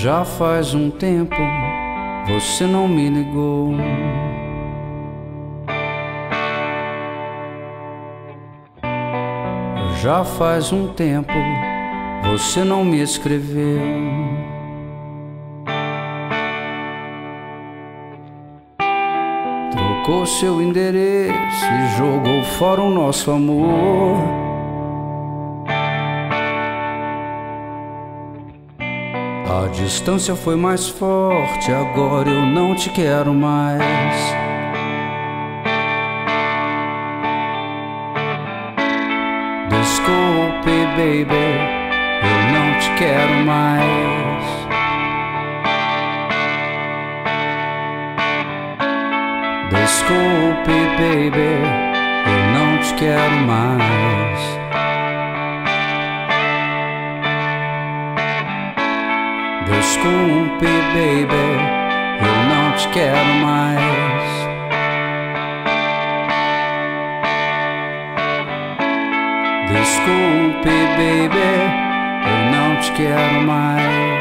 Já faz um tempo você não me ligou. Já faz um tempo você não me escreveu. Trocou seu endereço e jogou fora o nosso amor. A distância foi mais forte, agora eu não te quero mais. Desculpe, baby, eu não te quero mais. Desculpe, baby, eu não te quero mais. Desculpe, baby, eu não te quero mais. Desculpe, baby, eu não te quero mais.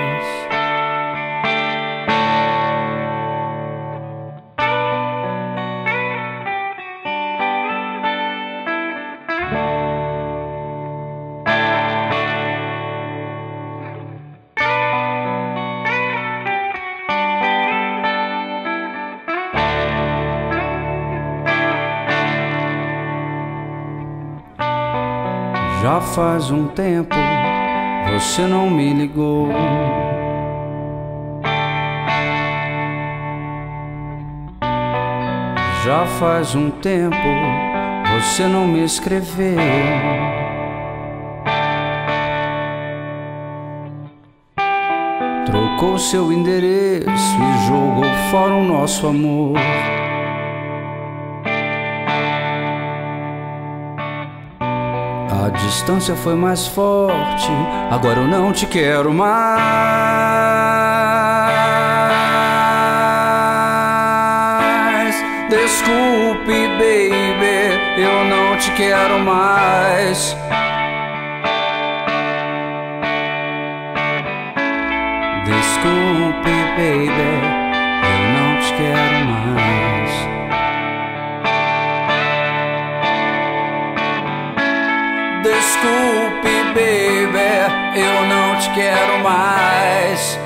Já faz um tempo você não me ligou. Já faz um tempo você não me escreveu. Trocou seu endereço e jogou fora o nosso amor. A distância foi mais forte, agora eu não te quero mais. Desculpe, baby, eu não te quero mais. Desculpe, baby, eu não te quero mais. Eu não te quero mais.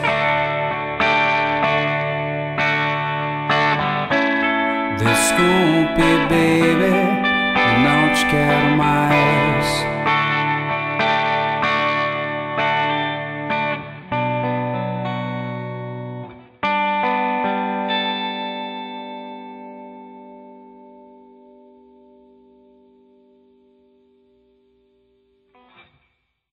Desculpe, baby,